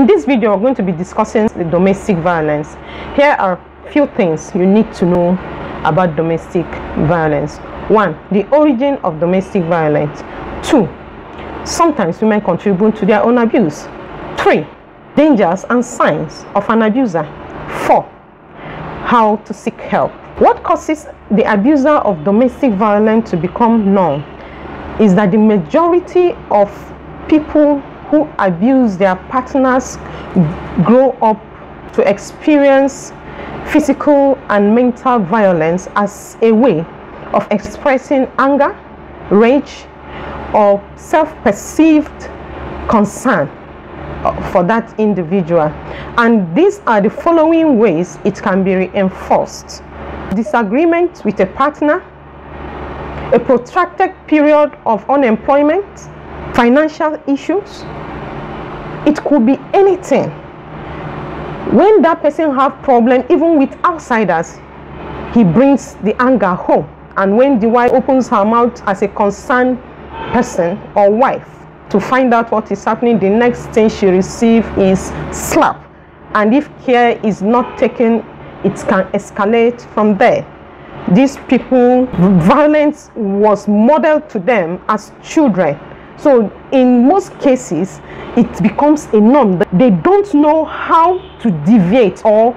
In this video, we're going to be discussing domestic violence. Here are a few things you need to know about domestic violence. One, the origin of domestic violence. Two, sometimes women contribute to their own abuse. Three, dangers and signs of an abuser. Four, how to seek help. What causes the abuser of domestic violence to become known is that the majority of people who abuse their partners grow up to experience physical and mental violence as a way of expressing anger, rage, or self perceived concern uh, for that individual. And these are the following ways it can be reinforced disagreement with a partner, a protracted period of unemployment, financial issues. It could be anything. When that person have problem, even with outsiders, he brings the anger home. And when the wife opens her mouth as a concerned person or wife to find out what is happening, the next thing she receives is slap. And if care is not taken, it can escalate from there these people violence was modeled to them as children so in most cases it becomes a norm they don't know how to deviate or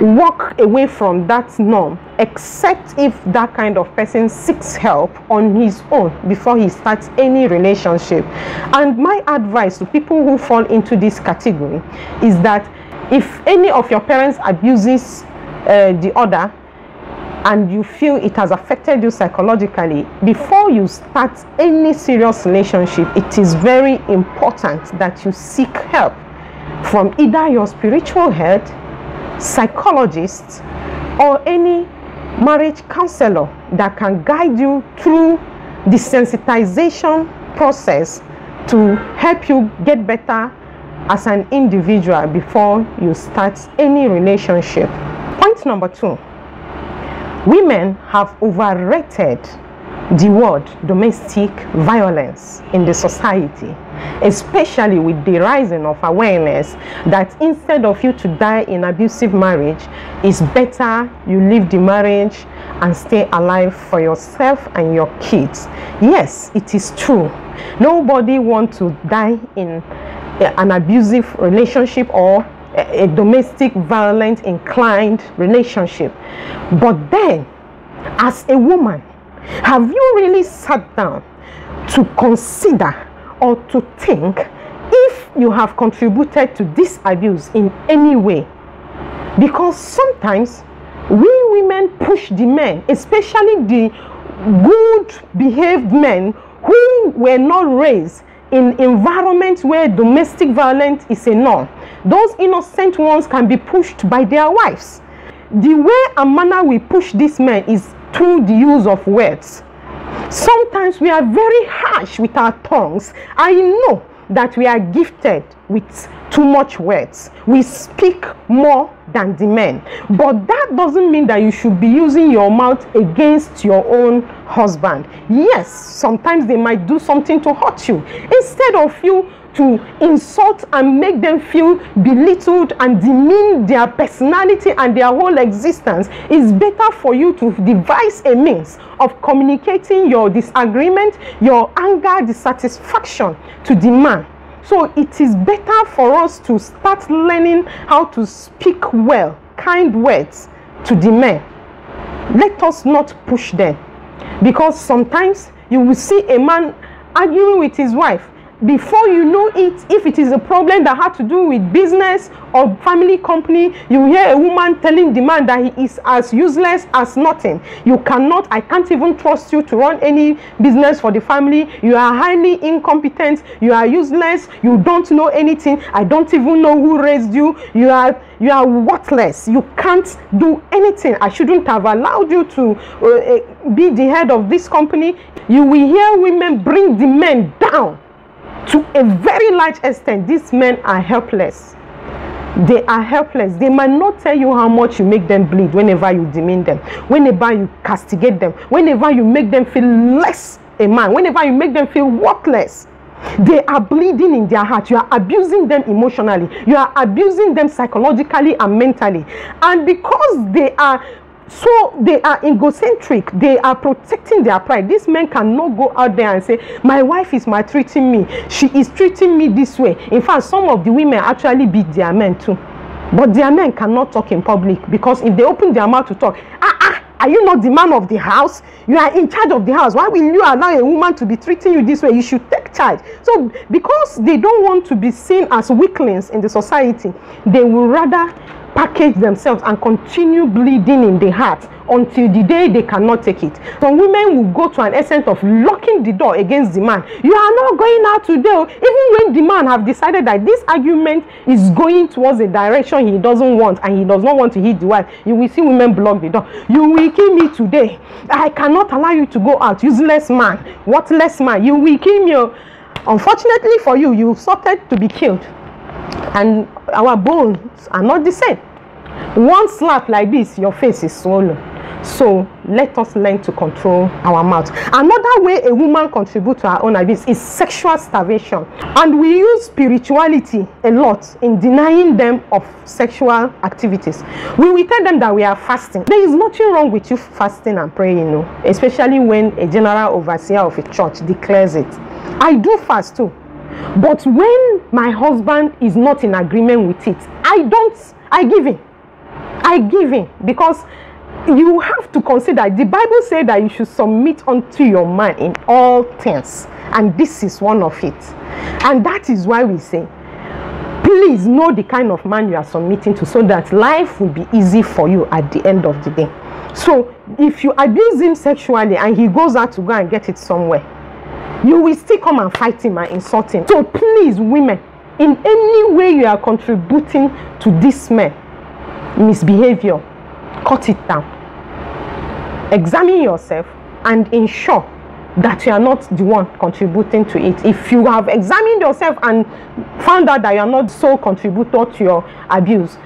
walk away from that norm except if that kind of person seeks help on his own before he starts any relationship. And my advice to people who fall into this category is that if any of your parents abuses uh, the other and you feel it has affected you psychologically, before you start any serious relationship, it is very important that you seek help from either your spiritual head, psychologist, or any marriage counselor that can guide you through the sensitization process to help you get better as an individual before you start any relationship. Point number two women have overrated the word domestic violence in the society, especially with the rising of awareness that instead of you to die in abusive marriage, it's better you leave the marriage and stay alive for yourself and your kids. Yes, it is true. Nobody wants to die in an abusive relationship or a domestic violent inclined relationship. But then, as a woman, have you really sat down to consider or to think if you have contributed to this abuse in any way? Because sometimes we women push the men, especially the good behaved men who were not raised in environments where domestic violence is a norm, those innocent ones can be pushed by their wives. The way and manner we push these men is through the use of words. Sometimes we are very harsh with our tongues. I know that we are gifted with too much words. We speak more than the men. But that doesn't mean that you should be using your mouth against your own husband. Yes, sometimes they might do something to hurt you. Instead of you to insult and make them feel belittled and demean their personality and their whole existence, it's better for you to devise a means of communicating your disagreement, your anger, dissatisfaction to the man. So it is better for us to start learning how to speak well, kind words to the men. Let us not push them because sometimes you will see a man arguing with his wife before you know it if it is a problem that had to do with business or family company you hear a woman telling the man that he is as useless as nothing. You cannot i can't even trust you to run any business for the family. You are highly incompetent. You are useless. You don't know anything. I don't even know who raised you. You are you are worthless. You can't do anything. I shouldn't have allowed you to uh, be the head of this company. You will hear women bring the men down to a very large extent, these men are helpless. They are helpless. They might not tell you how much you make them bleed whenever you demean them, whenever you castigate them, whenever you make them feel less a man, whenever you make them feel worthless. they are bleeding in their heart you are abusing them emotionally you are abusing them psychologically and mentally and because they are so they are egocentric. They are protecting their pride. These men cannot go out there and say my wife is maltreating me. She is treating me this way. In fact some of the women actually beat their men too. But their men cannot talk in public because if they open their mouth to talk ah ah are you not the man of the house? You are in charge of the house. Why will you allow a woman to be treating you this way? You should take charge. So because they don't want to be seen as weaklings in the society they will rather package themselves and continue bleeding in the heart until the day they cannot take it. Some women will go to an extent of locking the door against the man. You are not going out today. Oh. Even when the man have decided that this argument is going towards a direction he doesn't want and he does not want to hit the wife, you will see women block the door. You will kill me today. I cannot allow you to go out. Useless man. Worthless man. You will kill me. Oh. Unfortunately for you, you started to be killed. And our bones are not the same. One slap like this, your face is swollen. So let us learn to control our mouth. Another way a woman contributes to her own abuse is sexual starvation. And we use spirituality a lot in denying them of sexual activities. We will tell them that we are fasting. There is nothing wrong with you fasting and praying, especially when a general overseer of a church declares it. I do fast too. But when my husband is not in agreement with it, I don't, I give in. I give in because you have to consider the Bible said that you should submit unto your man in all things, and this is one of it. And that is why we say, please know the kind of man you are submitting to so that life will be easy for you at the end of the day. So, if you abuse him sexually and he goes out to go and get it somewhere, you will still come and fight him and insult him. So, please, women, in any way you are contributing to this man misbehavior, cut it down. Examine yourself and ensure that you are not the one contributing to it. If you have examined yourself and found out that you are not so contributor to your abuse,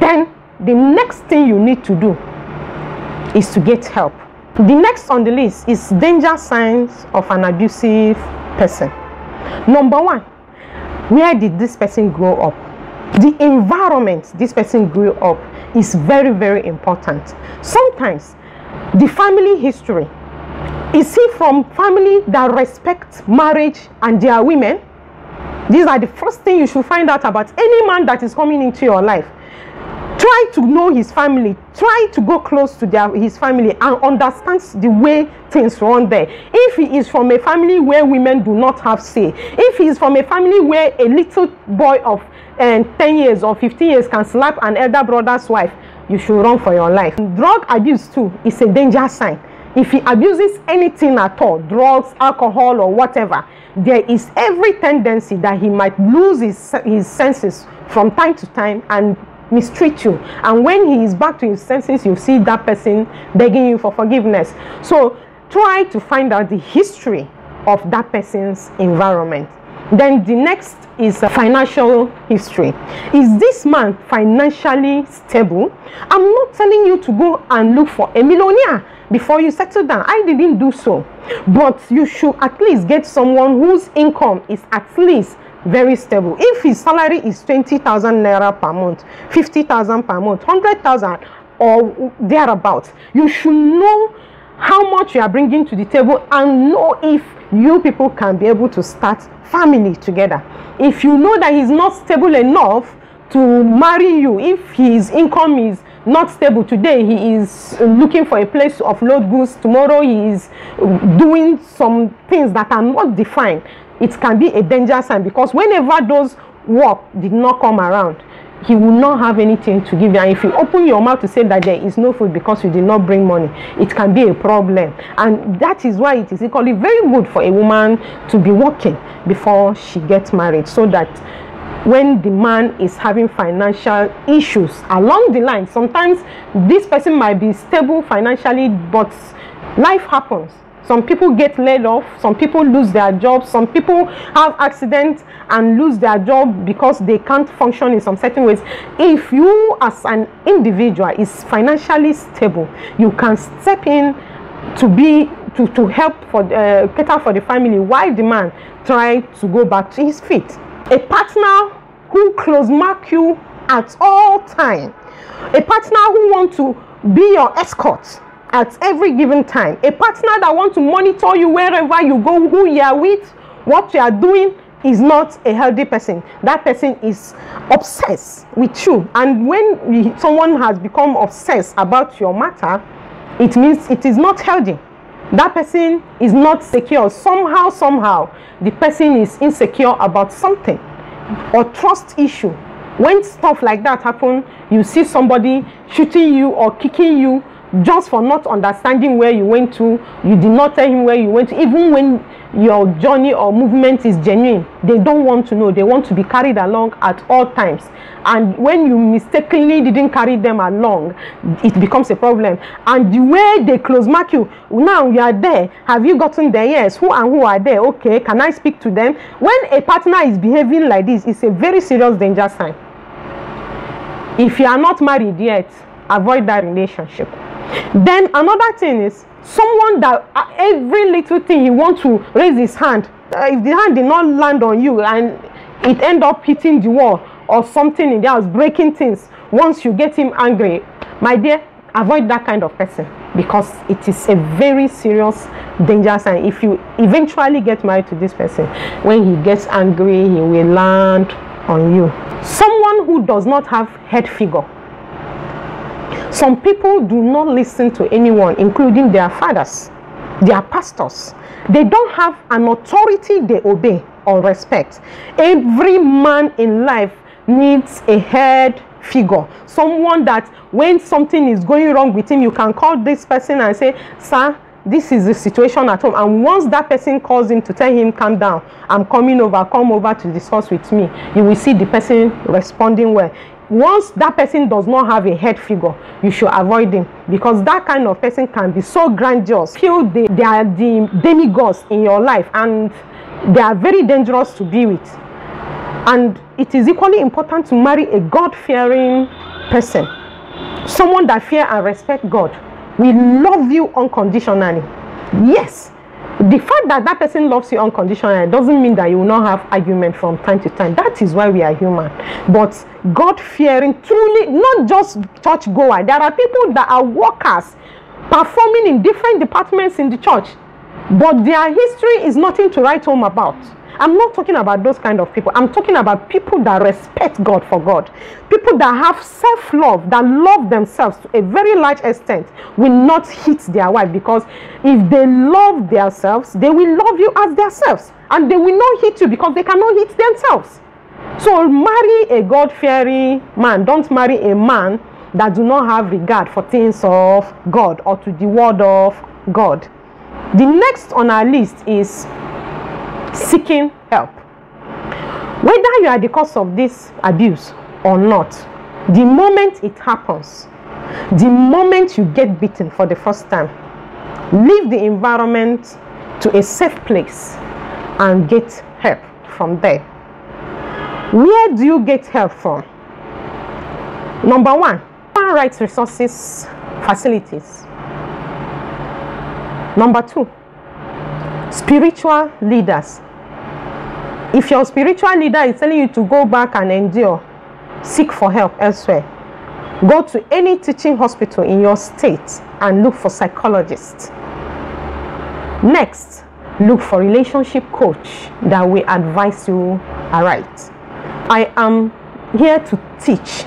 then the next thing you need to do is to get help. The next on the list is danger signs of an abusive person. Number one, where did this person grow up? The environment this person grew up is very, very important. Sometimes the family history is he from family that respect marriage and their women? These are the first thing you should find out about any man that is coming into your life. Try to know his family. Try to go close to their, his family and understand the way things run there. If he is from a family where women do not have say, if he is from a family where a little boy of uh, 10 years or 15 years can slap an elder brother's wife, you should run for your life. Drug abuse too is a danger sign. If he abuses anything at all, drugs, alcohol, or whatever, there is every tendency that he might lose his, his senses from time to time and mistreat you. And when he is back to his senses, you see that person begging you for forgiveness. So try to find out the history of that person's environment. Then the next is financial history. Is this man financially stable? I'm not telling you to go and look for a millionaire before you settle down. I didn't do so. But you should at least get someone whose income is at least very stable. If his salary is 20,000 naira per month, 50,000 per month, 100,000 or thereabouts, you should know how much you are bringing to the table and know if you people can be able to start family together. If you know that he's not stable enough to marry you, if his income is not stable today, he is looking for a place to offload goods, tomorrow he is doing some things that are not defined, it can be a danger sign because whenever those work did not come around, he will not have anything to give you. And if you open your mouth to say that there is no food because you did not bring money, it can be a problem. And that is why it is equally very good for a woman to be working before she gets married so that when the man is having financial issues along the line, sometimes this person might be stable financially, but life happens some people get laid off some people lose their jobs some people have accidents and lose their job because they can't function in some certain ways. If you as an individual is financially stable you can step in to be to, to help for uh, cater for the family while the man try to go back to his feet. A partner who close mark you at all time. A partner who want to be your escort at every given time. A partner that wants to monitor you wherever you go who you are with what you are doing is not a healthy person. That person is obsessed with you. And when someone has become obsessed about your matter it means it is not healthy. That person is not secure. Somehow somehow the person is insecure about something or trust issue. When stuff like that happen you see somebody shooting you or kicking you just for not understanding where you went to you did not tell him where you went to even when your journey or movement is genuine they don't want to know. They want to be carried along at all times. And when you mistakenly didn't carry them along it becomes a problem. And the way they close mark you now you are there. Have you gotten there? Yes. Who and who are there okay. Can i speak to them? When a partner is behaving like this it's a very serious danger sign. If you are not married yet avoid that relationship then another thing is someone that uh, every little thing he want to raise his hand uh, if the hand did not land on you and it end up hitting the wall or something in the house breaking things once you get him angry my dear avoid that kind of person because it is a very serious danger sign if you eventually get married to this person when he gets angry he will land on you. Someone who does not have head figure some people do not listen to anyone, including their fathers, their pastors. They don't have an authority they obey or respect. Every man in life needs a head figure, someone that when something is going wrong with him, you can call this person and say, Sir, this is the situation at home. And once that person calls him to tell him calm down. I'm coming over. Come over to discuss with me. You will see the person responding well once that person does not have a head figure you should avoid him. Because that kind of person can be so grandiose feel they, they are the demigods in your life and they are very dangerous to be with. And it is equally important to marry a god-fearing person someone that fear and respect god. Will love you unconditionally. Yes the fact that that person loves you unconditionally doesn't mean that you will not have argument from time to time. That is why we are human. But god fearing truly not just church goer. There are people that are workers performing in different departments in the church but their history is nothing to write home about I'm not talking about those kind of people. I'm talking about people that respect God for God. People that have self love, that love themselves to a very large extent, will not hit their wife because if they love themselves, they will love you as themselves. And they will not hit you because they cannot hit themselves. So marry a God fearing man. Don't marry a man that do not have regard for things of God or to the word of God. The next on our list is seeking help. Whether you are the cause of this abuse or not, the moment it happens, the moment you get beaten for the first time, leave the environment to a safe place and get help from there. Where do you get help from? Number one, human rights resources facilities. Number two, spiritual leaders. If your spiritual leader is telling you to go back and endure, seek for help elsewhere. Go to any teaching hospital in your state and look for psychologists. Next, look for relationship coach that will advise you aright. I am here to teach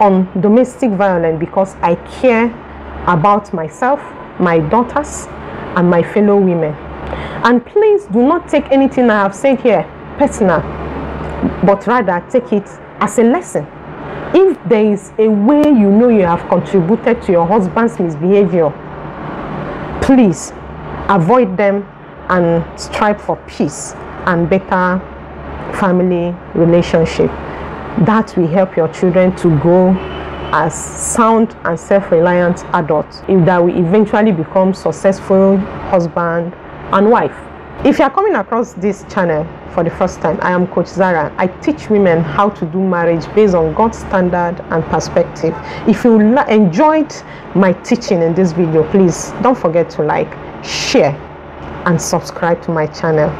on domestic violence because I care about myself, my daughters, and my fellow women. And please do not take anything I have said here personal, but rather take it as a lesson. If there is a way you know you have contributed to your husband's misbehavior, please avoid them and strive for peace and better family relationship. That will help your children to grow as sound and self-reliant adults if that will eventually become successful husband and wife. if you are coming across this channel for the first time i am coach zara. I teach women how to do marriage based on god's standard and perspective. If you enjoyed my teaching in this video please don't forget to like share and subscribe to my channel